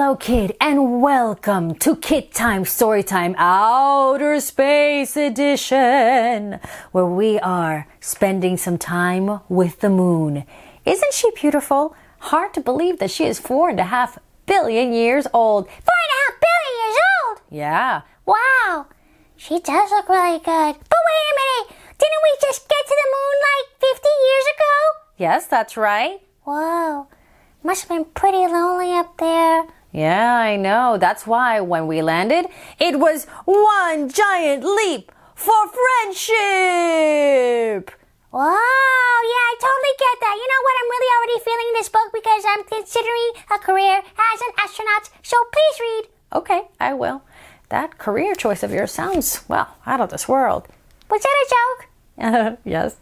Hello, kid, and welcome to Kid Time Storytime Outer Space Edition, where we are spending some time with the moon. Isn't she beautiful? Hard to believe that she is four and a half billion years old. Four and a half billion years old? Yeah. Wow. She does look really good. But wait a minute. Didn't we just get to the moon like 50 years ago? Yes, that's right. Whoa. Must have been pretty lonely up there. Yeah, I know. That's why when we landed, it was one giant leap for friendship. Wow, yeah, I totally get that. You know what? I'm really already feeling this book because I'm considering a career as an astronaut. So please read. Okay, I will. That career choice of yours sounds, well, out of this world. Was that a joke? yes.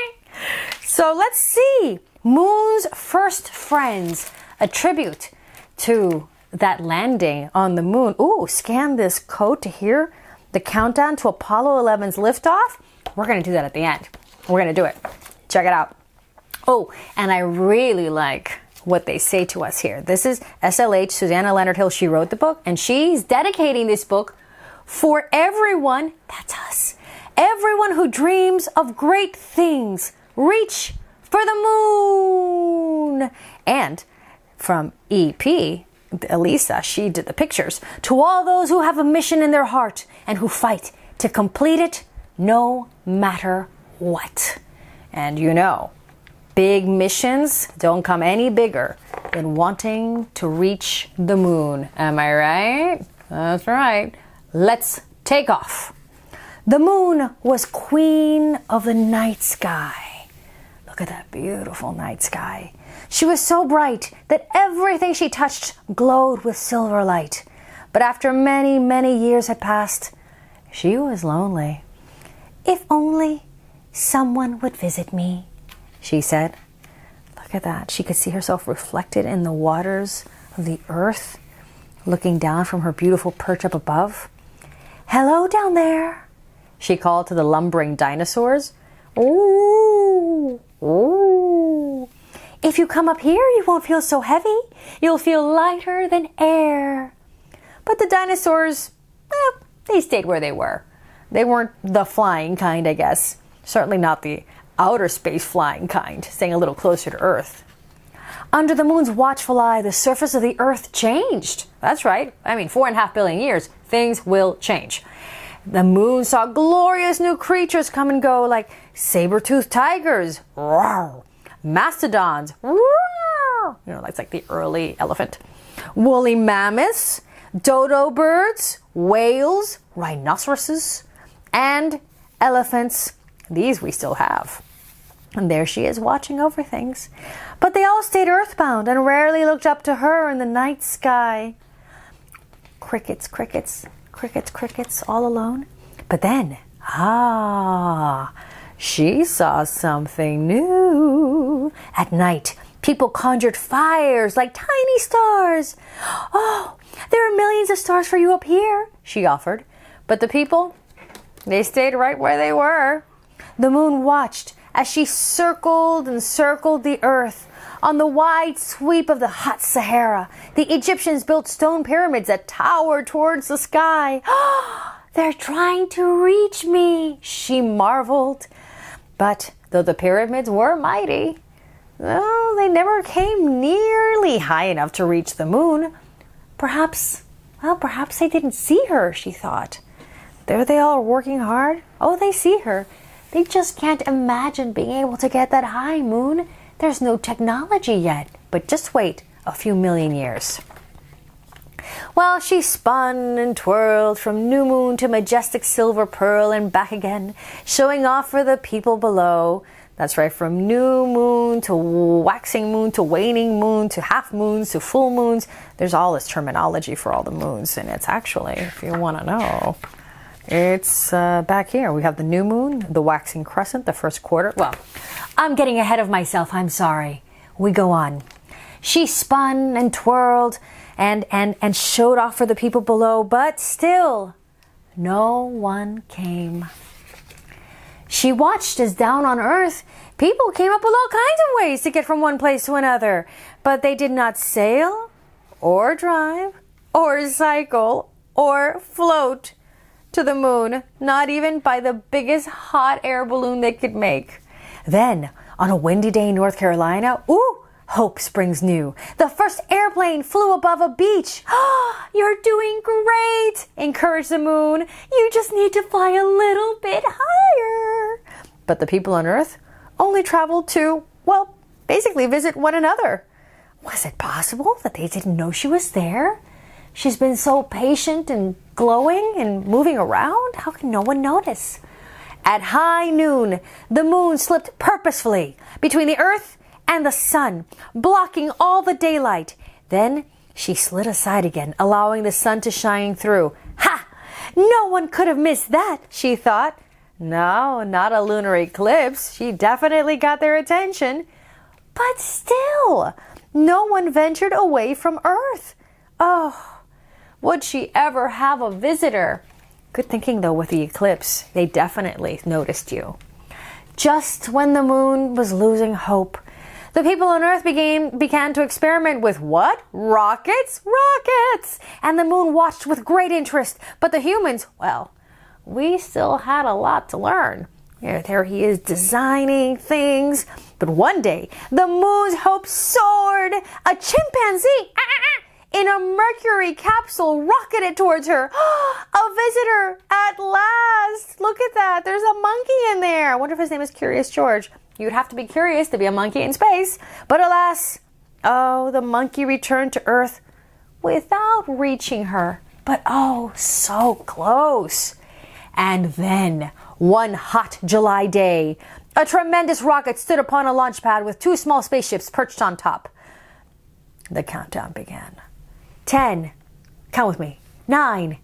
so let's see. Moon's first friends, a tribute to that landing on the moon. Ooh, scan this code to hear the countdown to Apollo 11's liftoff. We're going to do that at the end. We're going to do it. Check it out. Oh, and I really like what they say to us here. This is SLH, Susanna Leonard Hill. She wrote the book, and she's dedicating this book for everyone. That's us. Everyone who dreams of great things. Reach for the moon. And from EP, Elisa, she did the pictures. To all those who have a mission in their heart and who fight to complete it no matter what. And you know, big missions don't come any bigger than wanting to reach the moon. Am I right? That's right. Let's take off. The moon was queen of the night sky. Look at that beautiful night sky. She was so bright that everything she touched glowed with silver light. But after many, many years had passed, she was lonely. If only someone would visit me, she said. Look at that. She could see herself reflected in the waters of the earth, looking down from her beautiful perch up above. Hello down there, she called to the lumbering dinosaurs. Ooh, ooh. If you come up here, you won't feel so heavy. You'll feel lighter than air. But the dinosaurs, well, they stayed where they were. They weren't the flying kind, I guess. Certainly not the outer space flying kind, staying a little closer to Earth. Under the moon's watchful eye, the surface of the Earth changed. That's right. I mean, four and a half billion years, things will change. The moon saw glorious new creatures come and go, like saber-toothed tigers, roar, mastodons, you know, that's like the early elephant, woolly mammoths, dodo birds, whales, rhinoceroses, and elephants. These we still have. And there she is watching over things. But they all stayed earthbound and rarely looked up to her in the night sky. Crickets, crickets, crickets, crickets, all alone. But then, ah, she saw something new. At night, people conjured fires like tiny stars. Oh, there are millions of stars for you up here, she offered. But the people, they stayed right where they were. The moon watched as she circled and circled the earth. On the wide sweep of the hot Sahara, the Egyptians built stone pyramids that towered towards the sky. They're trying to reach me, she marveled. But though the pyramids were mighty, well, they never came nearly high enough to reach the moon. Perhaps, well, perhaps they didn't see her, she thought. There they all working hard. Oh, they see her. They just can't imagine being able to get that high, Moon. There's no technology yet, but just wait a few million years. Well, she spun and twirled from new moon to majestic silver pearl and back again, showing off for the people below. That's right, from new moon to waxing moon to waning moon to half moons to full moons. There's all this terminology for all the moons, and it's actually, if you want to know, it's uh, back here. We have the new moon, the waxing crescent, the first quarter. Well, I'm getting ahead of myself. I'm sorry. We go on. She spun and twirled and, and, and showed off for the people below, but still, no one came. She watched as down on earth, people came up with all kinds of ways to get from one place to another, but they did not sail or drive or cycle or float to the moon, not even by the biggest hot air balloon they could make. Then, on a windy day in North Carolina, ooh, hope springs new. The first airplane flew above a beach. You're doing great, encouraged the moon. You just need to fly a little bit higher. But the people on Earth only traveled to, well, basically visit one another. Was it possible that they didn't know she was there? She's been so patient and glowing and moving around. How can no one notice? At high noon, the moon slipped purposefully between the earth and the sun, blocking all the daylight. Then she slid aside again, allowing the sun to shine through. Ha! No one could have missed that, she thought. No, not a lunar eclipse. She definitely got their attention. But still, no one ventured away from Earth. Oh, would she ever have a visitor? Good thinking though with the eclipse. They definitely noticed you. Just when the moon was losing hope, the people on Earth began, began to experiment with what? Rockets? Rockets! And the moon watched with great interest. But the humans, well, we still had a lot to learn. There he is designing things. But one day, the moon's hope soared. A chimpanzee. Ah, ah, ah, in a Mercury capsule rocketed towards her. a visitor at last. Look at that. There's a monkey in there. I wonder if his name is Curious George. You'd have to be curious to be a monkey in space. But alas, oh, the monkey returned to Earth without reaching her. But oh, so close. And then, one hot July day, a tremendous rocket stood upon a launch pad with two small spaceships perched on top. The countdown began. 10, count with me, 9,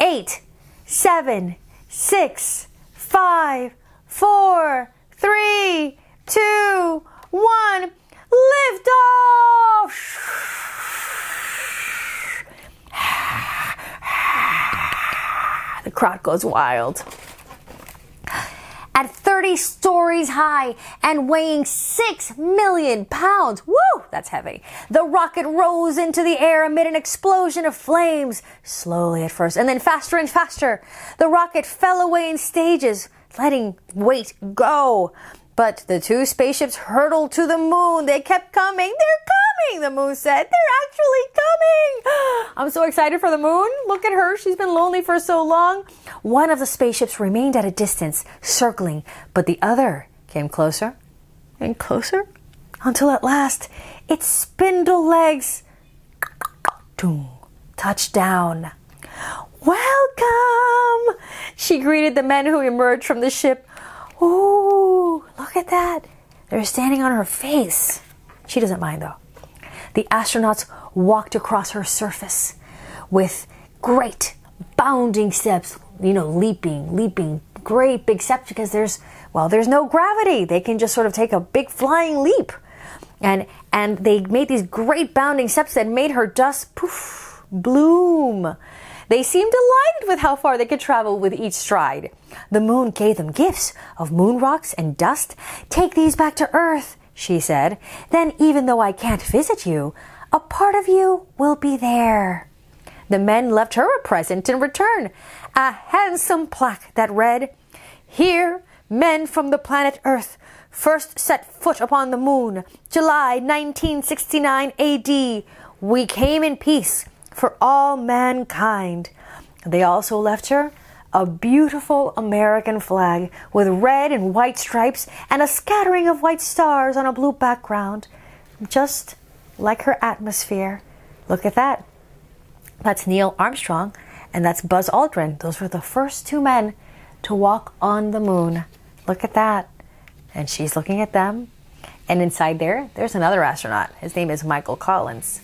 8, 7, 6, 5, 4, 3, 2, 1, lift off! Crowd goes wild at 30 stories high and weighing 6 million pounds. Woo! That's heavy. The rocket rose into the air amid an explosion of flames, slowly at first, and then faster and faster. The rocket fell away in stages, letting weight go. But the two spaceships hurtled to the moon. They kept coming. They're coming, the moon said. They're actually coming. I'm so excited for the moon. Look at her. She's been lonely for so long. One of the spaceships remained at a distance, circling, but the other came closer and closer until at last its spindle legs touched down. Welcome! She greeted the men who emerged from the ship. Ooh, look at that. They're standing on her face. She doesn't mind though. The astronauts walked across her surface with great bounding steps, you know, leaping, leaping, great big steps because there's, well, there's no gravity. They can just sort of take a big flying leap. And, and they made these great bounding steps that made her dust poof, bloom. They seemed delighted with how far they could travel with each stride. The moon gave them gifts of moon rocks and dust. Take these back to Earth, she said. Then, even though I can't visit you, a part of you will be there. The men left her a present in return a handsome plaque that read, Here, men from the planet Earth first set foot upon the moon, July 1969 AD. We came in peace for all mankind. They also left her a beautiful American flag with red and white stripes and a scattering of white stars on a blue background, just like her atmosphere. Look at that. That's Neil Armstrong and that's Buzz Aldrin. Those were the first two men to walk on the moon. Look at that. And she's looking at them. And inside there, there's another astronaut. His name is Michael Collins.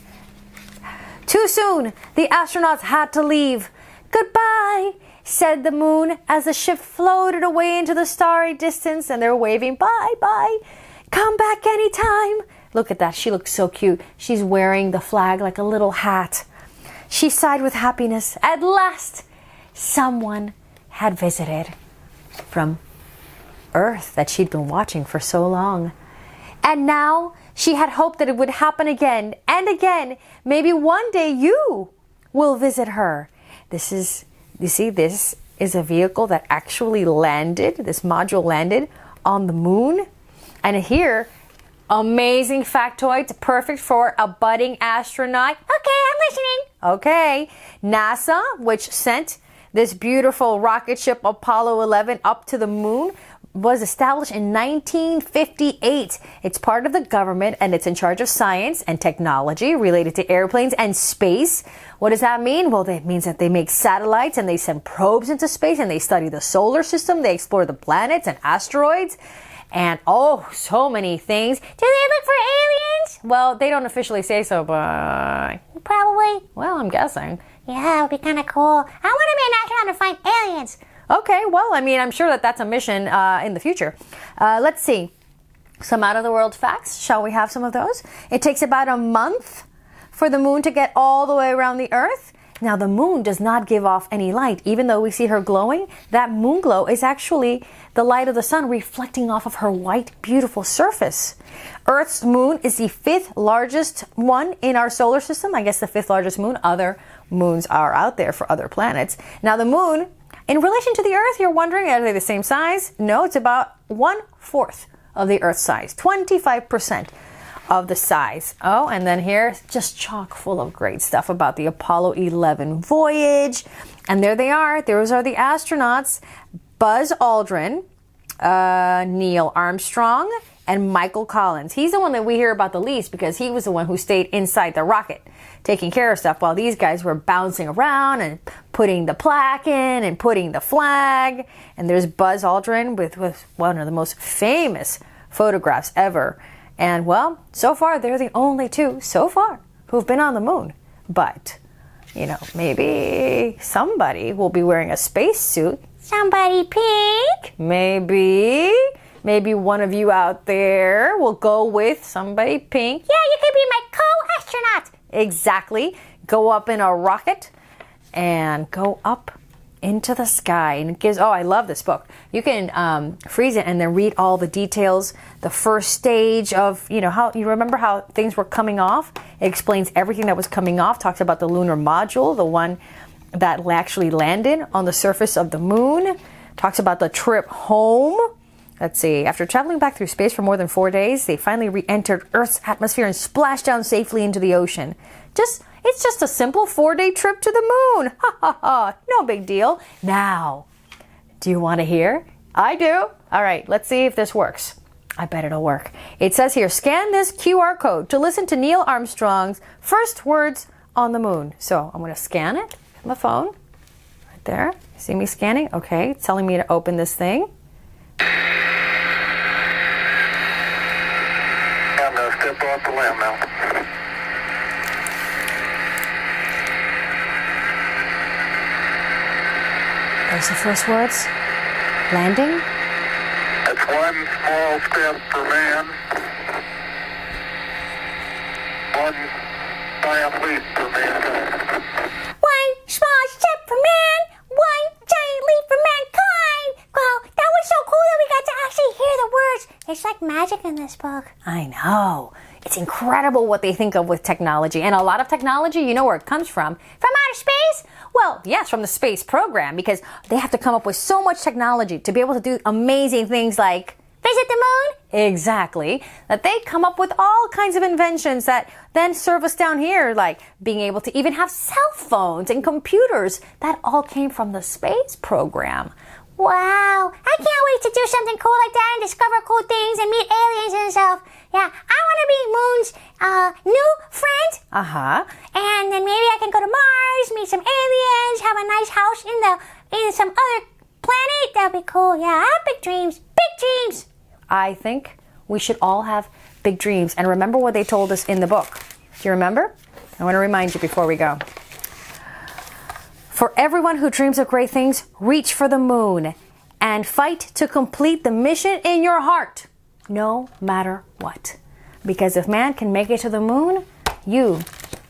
Too soon, the astronauts had to leave. Goodbye, said the moon as the ship floated away into the starry distance and they're waving bye bye. Come back anytime. Look at that. She looks so cute. She's wearing the flag like a little hat. She sighed with happiness. At last, someone had visited from Earth that she'd been watching for so long. And now she had hoped that it would happen again and again. Maybe one day you will visit her. This is, you see, this is a vehicle that actually landed, this module landed on the moon. And here, amazing factoids, perfect for a budding astronaut. Okay, I'm listening. Okay, NASA, which sent this beautiful rocket ship Apollo 11 up to the moon, was established in 1958. It's part of the government and it's in charge of science and technology related to airplanes and space. What does that mean? Well, that means that they make satellites and they send probes into space and they study the solar system, they explore the planets and asteroids. And oh, so many things. Do they look for aliens? Well, they don't officially say so, but Probably. well, I'm guessing. Yeah, it would be kind of cool. I want to be an astronaut and find aliens. Okay, well, I mean, I'm sure that that's a mission uh, in the future. Uh, let's see. Some out of the world facts. Shall we have some of those? It takes about a month for the moon to get all the way around the Earth. Now, the moon does not give off any light. Even though we see her glowing, that moon glow is actually the light of the sun reflecting off of her white, beautiful surface. Earth's moon is the fifth largest one in our solar system. I guess the fifth largest moon. Other moons are out there for other planets. Now, the moon, in relation to the Earth, you're wondering, are they the same size? No, it's about one fourth of the Earth's size, 25% of the size. Oh, and then here, just chock full of great stuff about the Apollo 11 voyage. And there they are. Those are the astronauts Buzz Aldrin, uh, Neil Armstrong, and Michael Collins. He's the one that we hear about the least because he was the one who stayed inside the rocket taking care of stuff while these guys were bouncing around and putting the plaque in and putting the flag. And there's Buzz Aldrin with, with one of the most famous photographs ever. And well, so far they're the only two so far who've been on the moon. But, you know, maybe somebody will be wearing a spacesuit. Somebody pink? Maybe. Maybe one of you out there will go with somebody pink. Yeah, you could be my co-astronaut. Exactly. Go up in a rocket and go up into the sky. And it gives, oh, I love this book. You can um, freeze it and then read all the details. The first stage of, you know, how you remember how things were coming off? It explains everything that was coming off, talks about the lunar module, the one that actually landed on the surface of the moon, talks about the trip home. Let's see. After traveling back through space for more than four days, they finally re-entered Earth's atmosphere and splashed down safely into the ocean. Just, it's just a simple four-day trip to the moon. Ha ha ha. No big deal. Now, do you want to hear? I do. All right. Let's see if this works. I bet it'll work. It says here, scan this QR code to listen to Neil Armstrong's first words on the moon. So I'm going to scan it on my phone. Right there. See me scanning? Okay. It's telling me to open this thing. I'm off the limb now. There's the first words. Landing. That's one small step for man, one giant leap for mankind. One small step for man, one giant leap for mankind. Wow, that was so cool that we got to actually hear the words. It's like magic in this book. I know. It's incredible what they think of with technology. And a lot of technology, you know where it comes from. From outer space? Well, yes, from the space program, because they have to come up with so much technology to be able to do amazing things like Visit the moon? Exactly. That they come up with all kinds of inventions that then serve us down here, like being able to even have cell phones and computers. That all came from the space program. Wow, I can't wait to do something cool like that and discover cool things and meet aliens and stuff. Yeah, I want to be Moon's uh, new friend, Uh huh. and then maybe I can go to Mars, meet some aliens, have a nice house in the in some other planet. That'd be cool. Yeah, I have big dreams. Big dreams. I think we should all have big dreams. And remember what they told us in the book. Do you remember? I want to remind you before we go. For everyone who dreams of great things, reach for the moon and fight to complete the mission in your heart, no matter what. Because if man can make it to the moon, you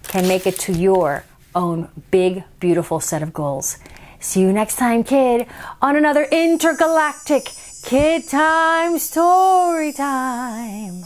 can make it to your own big, beautiful set of goals. See you next time, kid, on another intergalactic Kid Time Story Time.